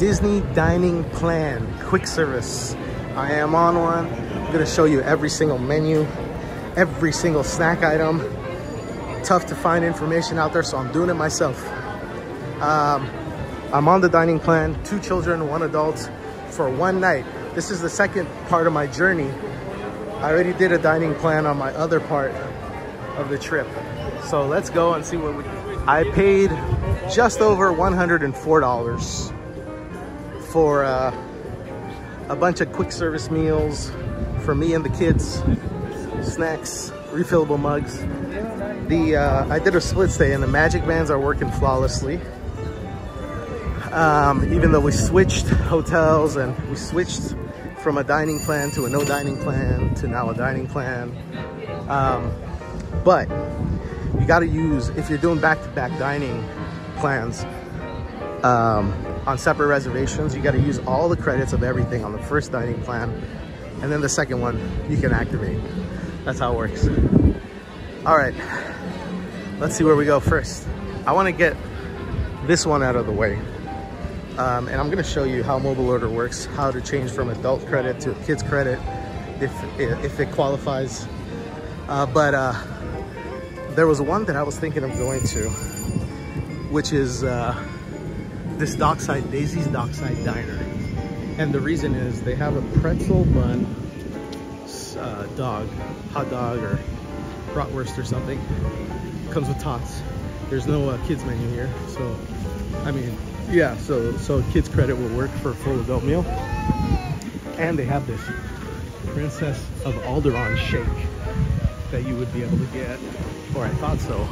Disney Dining Plan Quick Service. I am on one. I'm gonna show you every single menu, every single snack item. Tough to find information out there, so I'm doing it myself. Um, I'm on the dining plan, two children, one adult for one night. This is the second part of my journey. I already did a dining plan on my other part of the trip. So let's go and see what we, I paid just over $104 for uh, a bunch of quick service meals for me and the kids, snacks, refillable mugs. The uh, I did a split stay and the magic bands are working flawlessly. Um, even though we switched hotels and we switched from a dining plan to a no dining plan to now a dining plan. Um, but you got to use, if you're doing back-to-back -back dining plans um, on separate reservations, you got to use all the credits of everything on the first dining plan. And then the second one, you can activate. That's how it works. All right, let's see where we go first. I want to get this one out of the way. Um, and I'm gonna show you how mobile order works, how to change from adult credit to a kids credit if, if it qualifies. Uh, but uh, there was one that I was thinking of going to, which is uh, this Dockside, Daisy's Dockside Diner. And the reason is they have a pretzel bun uh, dog, hot dog or bratwurst or something. Comes with tots. There's no uh, kids menu here, so I mean, yeah, so so kids credit will work for a full adult meal. And they have this Princess of Alderaan shake that you would be able to get, or I thought so,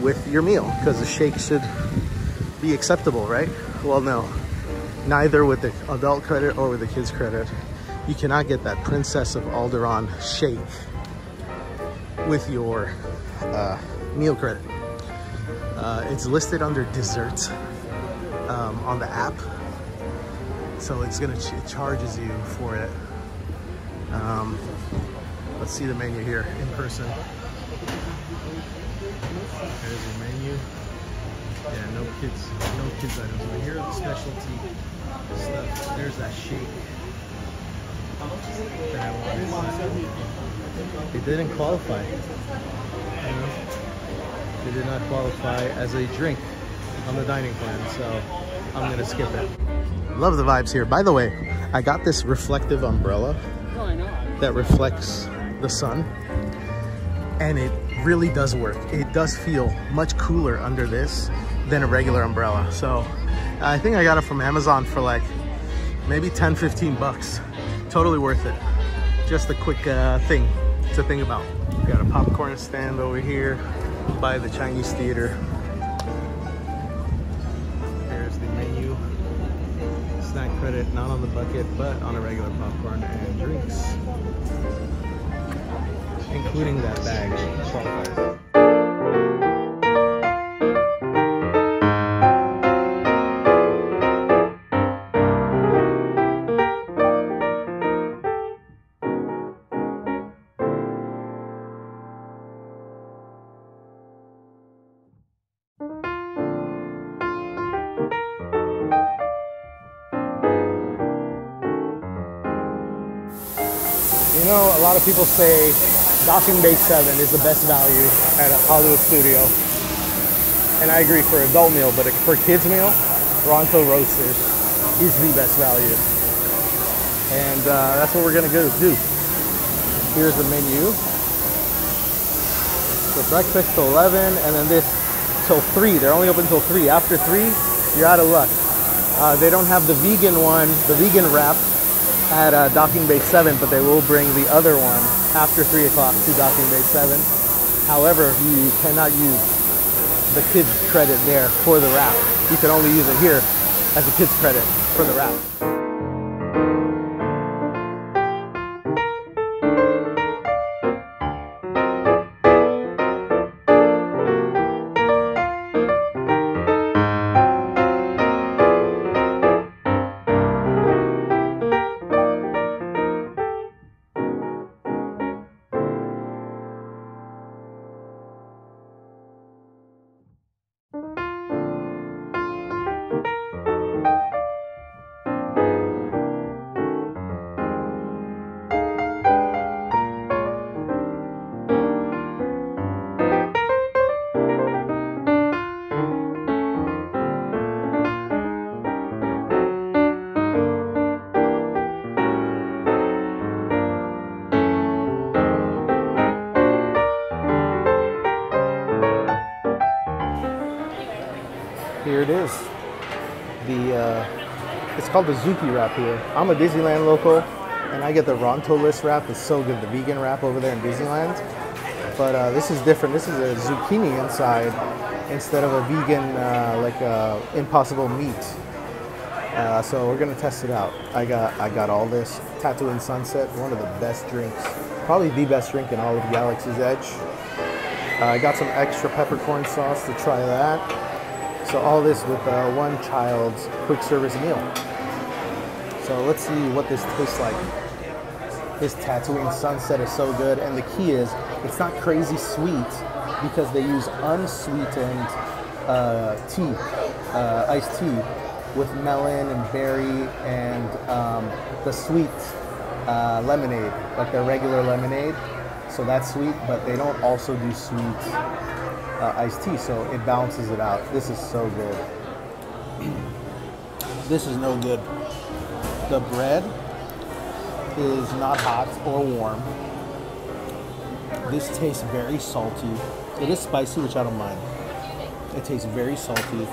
with your meal because the shake should be acceptable, right? Well, no, neither with the adult credit or with the kids credit. You cannot get that Princess of Alderaan shake with your uh, meal credit. Uh, it's listed under desserts um, on the app. So it's gonna, ch it charges you for it. Um, let's see the menu here in person. There's the menu. Yeah, no kids, no kids items. But here are the specialty stuff. There's that shake that. It didn't qualify. It did not qualify as a drink on the dining plan, so I'm gonna skip it. Love the vibes here. By the way, I got this reflective umbrella that reflects the sun and it really does work. It does feel much cooler under this than a regular umbrella. So I think I got it from Amazon for like maybe 10, 15 bucks. Totally worth it. Just a quick uh, thing to think about. We got a popcorn stand over here by the Chinese theater. There's the menu. Snack credit, not on the bucket, but on a regular popcorn and drinks, including that bag. People say Docking Bay 7 is the best value at a Hollywood studio. And I agree for adult meal, but for kids meal, Ronto Roasters is the best value. And uh, that's what we're gonna go do. Here's the menu. So breakfast till 11, and then this till 3. They're only open till 3. After 3, you're out of luck. Uh, they don't have the vegan one, the vegan wrap at uh, Docking Bay 7, but they will bring the other one after 3 o'clock to Docking Bay 7. However, you cannot use the kids credit there for the wrap. You can only use it here as a kids credit for the wrap. It is. The uh, it's called the Zucchi wrap here. I'm a Disneyland local, and I get the Ronto-less wrap. It's so good, the vegan wrap over there in Disneyland. But uh, this is different. This is a zucchini inside instead of a vegan, uh, like uh, impossible meat. Uh, so we're gonna test it out. I got I got all this Tatooine Sunset, one of the best drinks, probably the best drink in all of Galaxy's Edge. Uh, I got some extra peppercorn sauce to try that. So all this with uh, one child's quick service meal. So let's see what this tastes like. This Tatooine Sunset is so good, and the key is it's not crazy sweet because they use unsweetened uh, tea, uh, iced tea with melon and berry and um, the sweet uh, lemonade, like the regular lemonade. So that's sweet, but they don't also do sweet uh, iced tea, so it balances it out. This is so good. this is no good. The bread is not hot or warm. This tastes very salty. It is spicy, which I don't mind. It tastes very salty.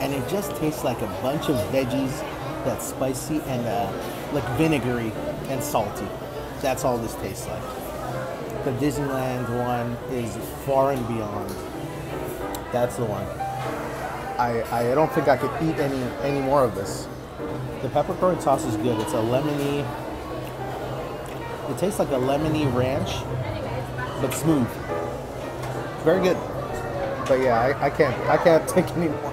And it just tastes like a bunch of veggies that's spicy and uh, like vinegary and salty. That's all this tastes like. The Disneyland one is far and beyond. That's the one. I, I don't think I could eat any any more of this. The peppercorn sauce is good. It's a lemony. It tastes like a lemony ranch, but smooth. Very good. But yeah, I, I can't I can't take any more.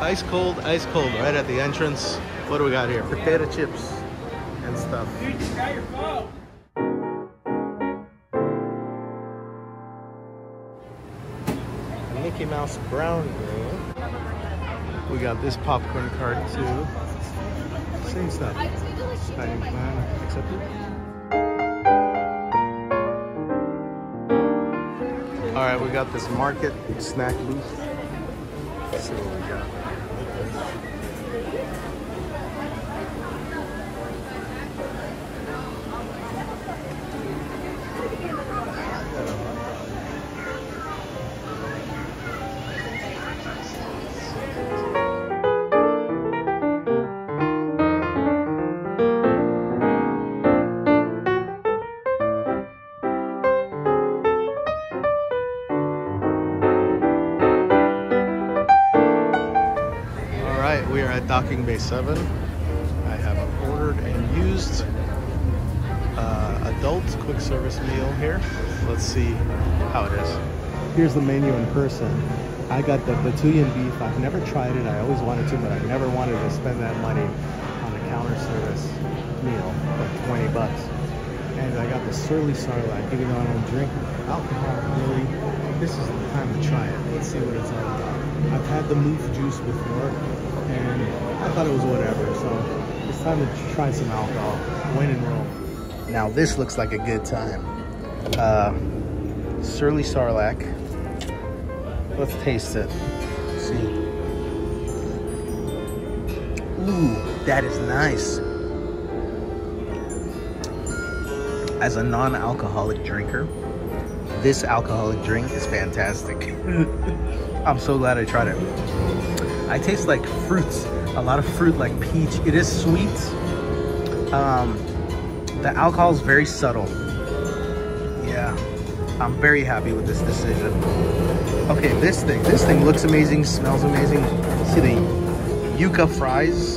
Ice cold, ice cold, right at the entrance. What do we got here? Potato chips and stuff. Dude, you got your phone. Mouse brownie. We got this popcorn cart too. Same stuff. Dining plan accepted. All right, we got this market snack booth. Let's see what we got. 7. I have ordered and used uh, adult quick service meal here. Let's see how it is. Here's the menu in person. I got the Batuuan beef. I've never tried it. I always wanted to, but I never wanted to spend that money on a counter service meal, like 20 bucks. And I got the Surly Sarlacc, even though I don't drink alcohol really. This is the time to try it. Let's see what it's all about. I've had the moof juice before, and I thought it was whatever. So it's time to try some alcohol. Now this looks like a good time. Uh, Surly Sarlacc. Let's taste it. Let's see. Ooh, that is nice. As a non-alcoholic drinker, this alcoholic drink is fantastic. I'm so glad I tried it. I taste like fruits, a lot of fruit like peach. It is sweet. Um, the alcohol is very subtle. Yeah, I'm very happy with this decision. Okay, this thing, this thing looks amazing, smells amazing. See the yuca fries.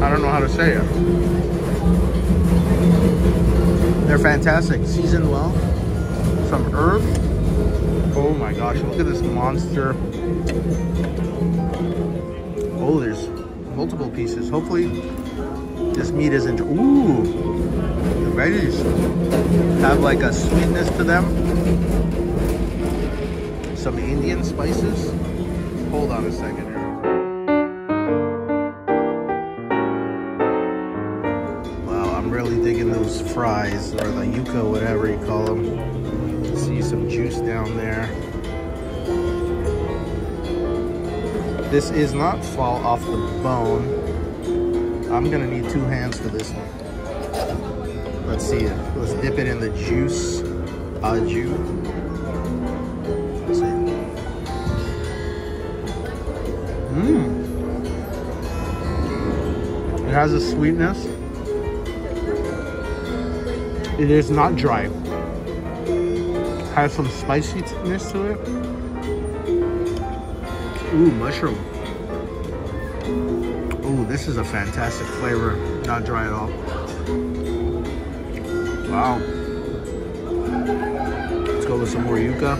I don't know how to say it. They're fantastic, seasoned well. Some herb. Oh my gosh, look at this monster. Oh, there's multiple pieces. Hopefully this meat isn't, ooh, the veggies have like a sweetness to them. Some Indian spices. Hold on a second or the yuca, whatever you call them. See some juice down there. This is not fall off the bone. I'm gonna need two hands for this one. Let's see it. Let's dip it in the juice. Au jus. Let's see. Mmm. It has a sweetness. It is not dry. Has some spiciness to it. Ooh, mushroom. Ooh, this is a fantastic flavor. Not dry at all. Wow. Let's go with some more yuca.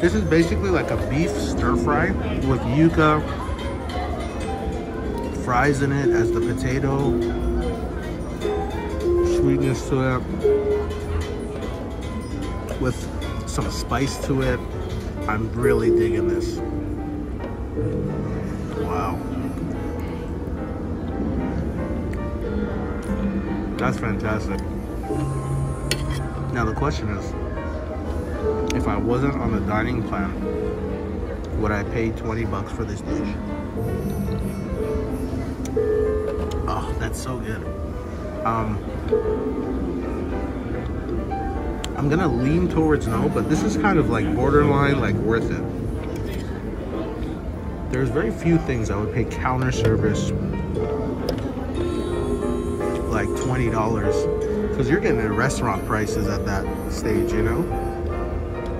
This is basically like a beef stir fry with yuca, fries in it as the potato, sweetness to it, with some spice to it. I'm really digging this. Wow. That's fantastic. Now the question is, if I wasn't on the dining plan, would I pay 20 bucks for this dish? That's so good. Um, I'm gonna lean towards no, but this is kind of like borderline, like worth it. There's very few things I would pay counter service like $20 because you're getting the restaurant prices at that stage, you know?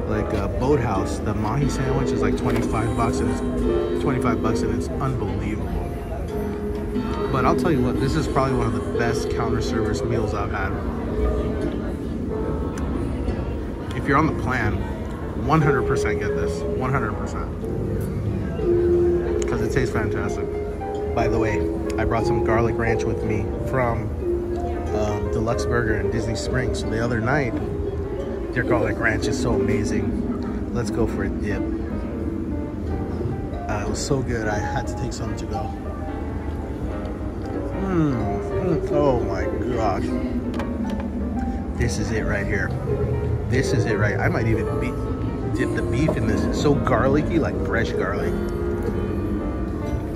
Like a Boathouse, the mahi sandwich is like 25 bucks and it's 25 bucks and it's unbelievable. But I'll tell you what, this is probably one of the best counter service meals I've had. If you're on the plan, 100% get this, 100%. Because it tastes fantastic. By the way, I brought some garlic ranch with me from um, Deluxe Burger in Disney Springs. So the other night, their garlic ranch is so amazing. Let's go for a dip. Uh, it was so good, I had to take some to go. Mm. Oh my gosh. This is it right here. This is it right. I might even be, dip the beef in this. It's so garlicky, like fresh garlic.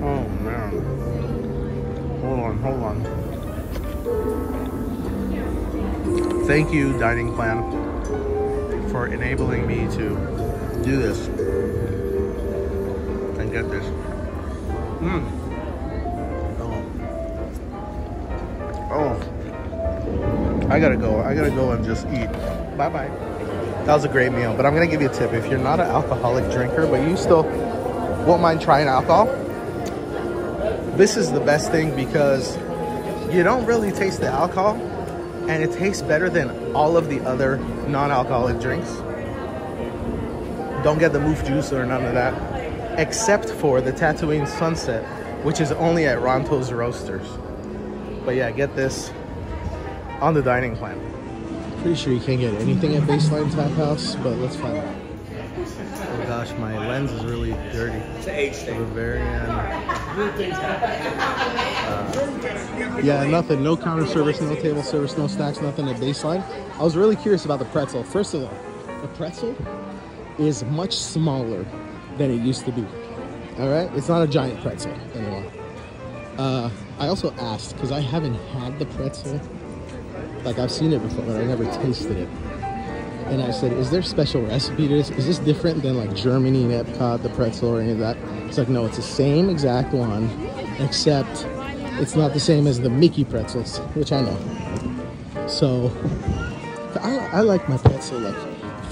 Oh man. Hold on, hold on. Thank you, Dining Plan, for enabling me to do this and get this. Mmm. Oh. I gotta go. I gotta go and just eat. Bye bye. That was a great meal, but I'm gonna give you a tip. If you're not an alcoholic drinker, but you still won't mind trying alcohol, this is the best thing because you don't really taste the alcohol and it tastes better than all of the other non-alcoholic drinks. Don't get the moof juice or none of that, except for the Tatooine Sunset, which is only at Ronto's Roasters. But yeah, get this on the dining plan. Pretty sure you can't get anything at Baseline Tap House, but let's find out. Oh gosh, my lens is really dirty. It's an age thing. Bavarian. Uh, yeah, nothing. No counter service, no table service, no snacks, nothing at Baseline. I was really curious about the pretzel. First of all, the pretzel is much smaller than it used to be. All right, it's not a giant pretzel anymore. Uh, I also asked because I haven't had the pretzel. Like I've seen it before, but I never tasted it. And I said, "Is there special recipe to this? Is this different than like Germany and Epcot, the pretzel, or any of that?" It's like, no, it's the same exact one, except it's not the same as the Mickey pretzels, which I know. So I, I like my pretzel like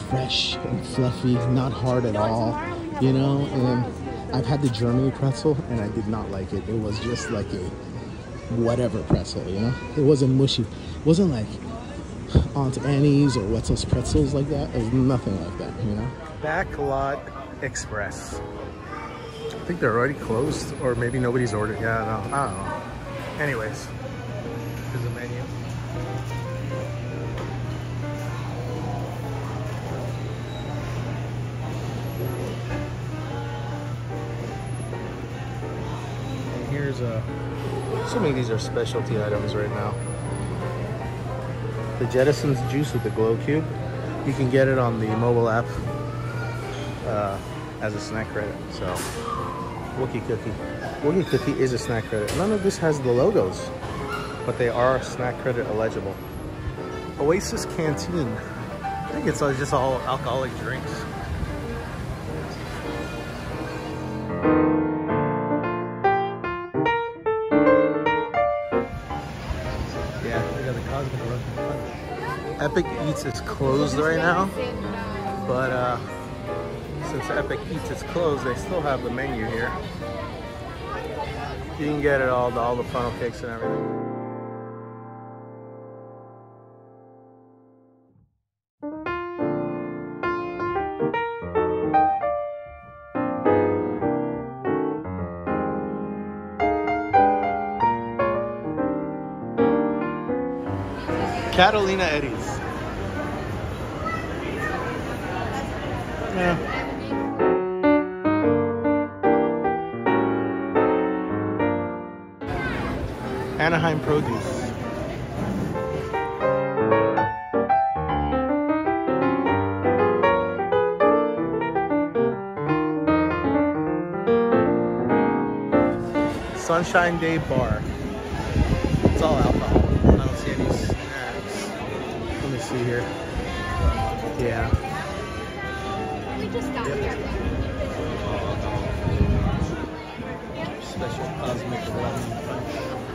fresh and fluffy, not hard at all, you know. And I've had the Germany pretzel, and I did not like it. It was just like a whatever pretzel, you know. It wasn't mushy. It wasn't like Auntie Anne's or Wetzel's pretzels like that. It was nothing like that, you know. Backlot Express. I think they're already closed, or maybe nobody's ordered. Yeah, no, I don't know. Anyways, assuming these are specialty items right now. The Jettison's juice with the glow cube. You can get it on the mobile app uh, as a snack credit. So, Wookie Cookie. Wookie Cookie is a snack credit. None of this has the logos, but they are snack credit eligible. Oasis Canteen. I think it's just all alcoholic drinks. Eats is closed right now, but uh, since Epic Eats is closed, they still have the menu here. You can get it all, the, all the funnel cakes and everything. Catalina Eddie's. Anaheim Produce. Sunshine Day Bar. It's all alcohol. I don't see any snacks. Let me see here. Yeah. We just got here. Special cosmic lemon punch.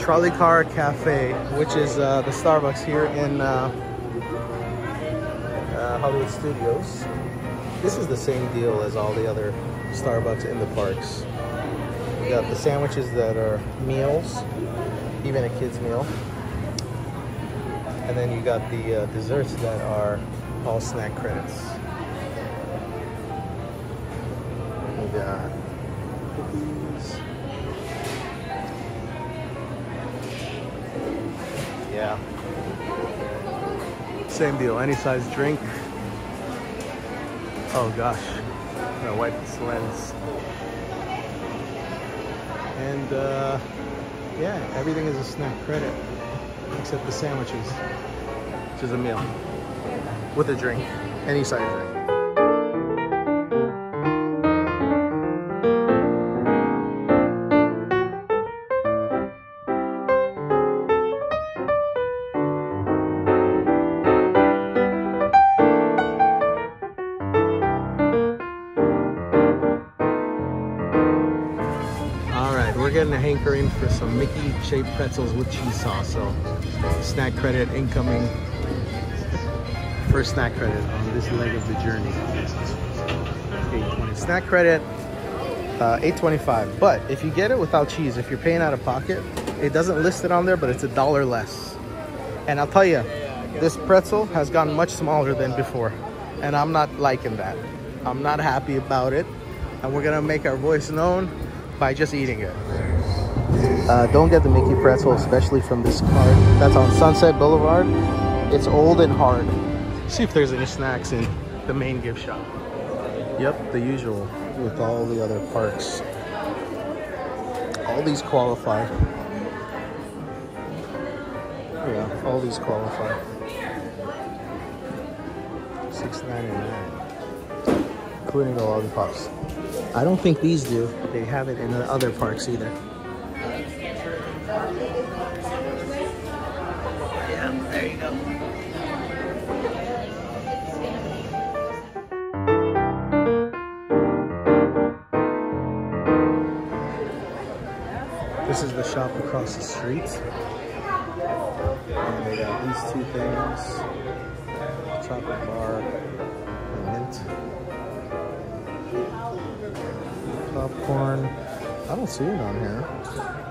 Trolley Car Cafe, which is uh, the Starbucks here in uh, uh, Hollywood Studios. This is the same deal as all the other Starbucks in the parks. You got the sandwiches that are meals, even a kid's meal. And then you got the uh, desserts that are all snack credits. We got cookies. Same deal, any size drink. Oh gosh, I'm gonna wipe this lens. And uh, yeah, everything is a snack credit except the sandwiches, which is a meal with a drink, any size drink. Getting a hankering for some Mickey shaped pretzels with cheese sauce. So, snack credit incoming. First snack credit on this leg of the journey. 820. Snack credit, uh, 825. But if you get it without cheese, if you're paying out of pocket, it doesn't list it on there, but it's a dollar less. And I'll tell you, this pretzel has gotten much smaller than before, and I'm not liking that. I'm not happy about it, and we're gonna make our voice known by just eating it. Uh, don't get the Mickey pretzel, especially from this cart. That's on Sunset Boulevard. It's old and hard. See if there's any snacks in the main gift shop. Yep, the usual with all the other parks. All these qualify. Yeah, all these qualify. Six ninety nine, including the lollipops. I don't think these do. They have it in the other parks either. Shop across the street. And they got these two things. Chocolate bar and mint. Popcorn. I don't see it on here.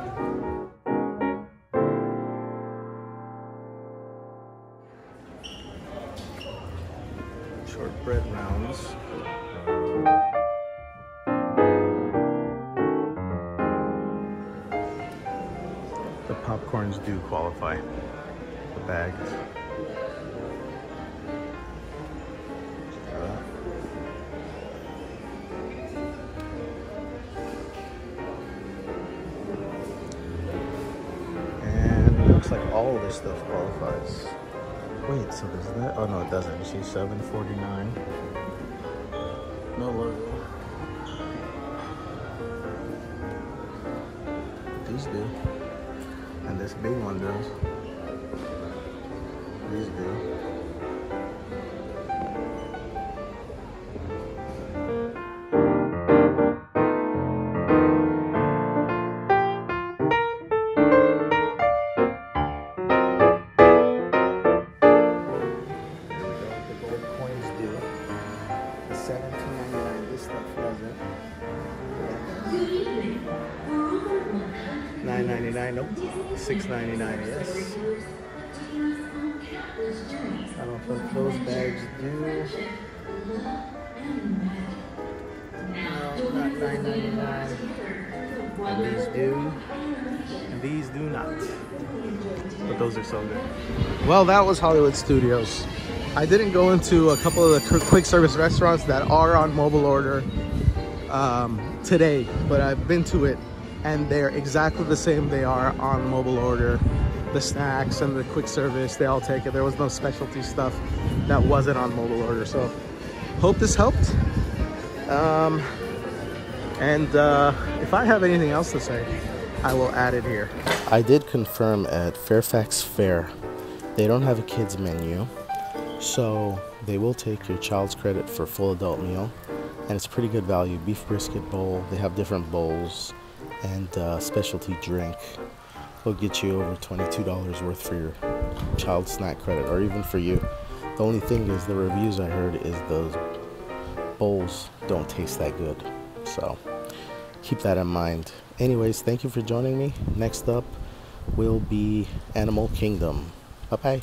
All this stuff qualifies. Wait, so does that? Oh no, it doesn't. You see, seven forty nine. No logo. These do. And this big one does. Nine ninety nine. nope. Six ninety nine. yes. I don't know if those bags do. No, not nine ninety nine. And these do. And these do not. But those are so good. Well, that was Hollywood Studios. I didn't go into a couple of the quick service restaurants that are on mobile order um, today, but I've been to it and they're exactly the same they are on mobile order. The snacks and the quick service, they all take it. There was no specialty stuff that wasn't on mobile order. So, hope this helped. Um, and uh, if I have anything else to say, I will add it here. I did confirm at Fairfax Fare, they don't have a kids menu, so they will take your child's credit for full adult meal, and it's pretty good value. Beef brisket bowl, they have different bowls, and uh, specialty drink. Will get you over $22 worth for your child snack credit, or even for you. The only thing is, the reviews I heard is those bowls don't taste that good. So keep that in mind. Anyways, thank you for joining me. Next up will be Animal Kingdom. Bye bye.